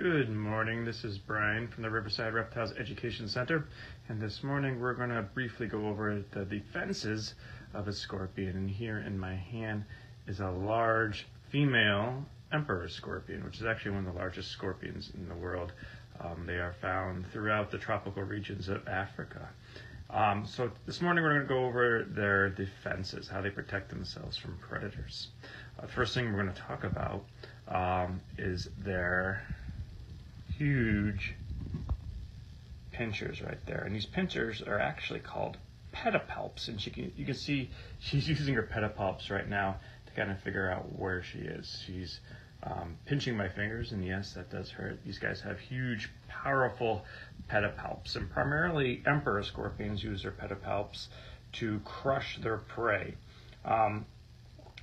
Good morning. This is Brian from the Riverside Reptiles Education Center, and this morning we're going to briefly go over the defenses of a scorpion. And here in my hand is a large female emperor scorpion, which is actually one of the largest scorpions in the world. Um, they are found throughout the tropical regions of Africa. Um, so this morning we're going to go over their defenses, how they protect themselves from predators. Uh, first thing we're going to talk about um, is their huge pinchers right there. And these pinchers are actually called pedipalps. And she can, you can see she's using her pedipalps right now to kind of figure out where she is. She's um, pinching my fingers, and yes, that does hurt. These guys have huge, powerful pedipalps. And primarily, emperor scorpions use their pedipalps to crush their prey. Um,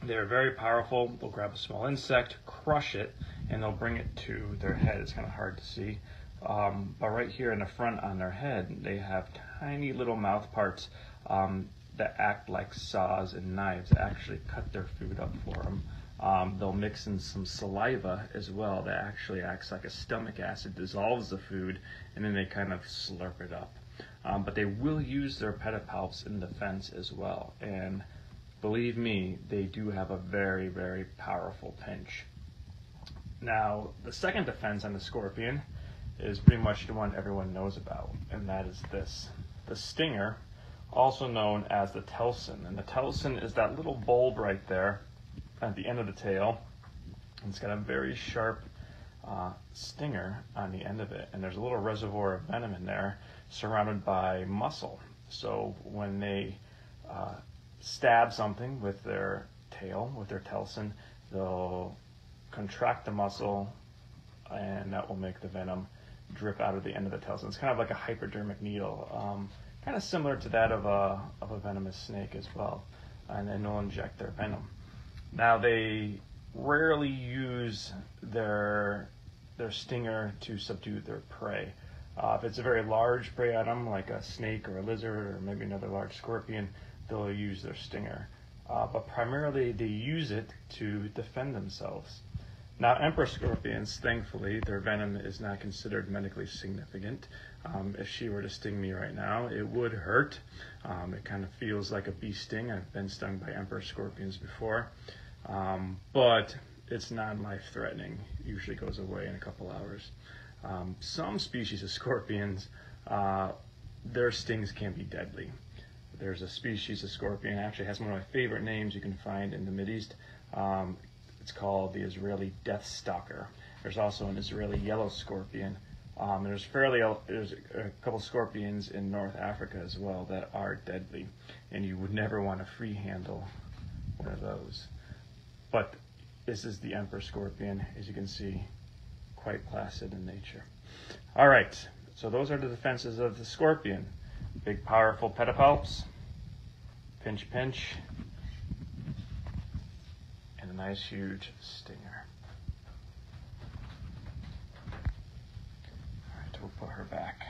they're very powerful. They'll grab a small insect, crush it, and they'll bring it to their head. It's kind of hard to see. Um, but right here in the front on their head, they have tiny little mouth parts um, that act like saws and knives that actually cut their food up for them. Um, they'll mix in some saliva as well that actually acts like a stomach acid, dissolves the food, and then they kind of slurp it up. Um, but they will use their pedipalps in defense as well. And believe me, they do have a very, very powerful pinch. Now, the second defense on the scorpion is pretty much the one everyone knows about, and that is this the stinger, also known as the telson. And the telson is that little bulb right there at the end of the tail. It's got a very sharp uh, stinger on the end of it, and there's a little reservoir of venom in there surrounded by muscle. So when they uh, stab something with their tail, with their telson, they'll contract the muscle, and that will make the venom drip out of the end of the telson. It's kind of like a hypodermic needle, um, kind of similar to that of a, of a venomous snake as well. And then they'll inject their venom. Now they rarely use their their stinger to subdue their prey. Uh, if it's a very large prey item, like a snake or a lizard or maybe another large scorpion, they'll use their stinger. Uh, but primarily they use it to defend themselves. Now, emperor scorpions, thankfully, their venom is not considered medically significant. Um, if she were to sting me right now, it would hurt. Um, it kind of feels like a bee sting. I've been stung by emperor scorpions before. Um, but it's non life threatening. Usually goes away in a couple hours. Um, some species of scorpions, uh, their stings can be deadly. There's a species of scorpion, actually has one of my favorite names you can find in the Mideast. Um, it's called the Israeli death stalker. There's also an Israeli yellow scorpion. Um, there's fairly there's a couple scorpions in North Africa as well that are deadly, and you would never want to free handle one of those. But this is the emperor scorpion, as you can see, quite placid in nature. All right, so those are the defenses of the scorpion. Big, powerful pedipalps, pinch, pinch, nice huge stinger. All right, we'll put her back.